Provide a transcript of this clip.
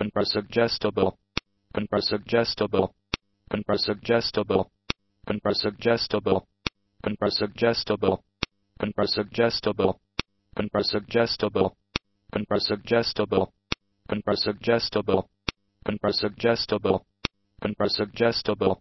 contrasuggestible, contrasuggestible, contrasuggestible, contrasuggestible, contrasuggestible, contrasuggestible, contrasuggestible, contrasuggestible, contrasuggestible, contrasuggestible, contrasuggestible,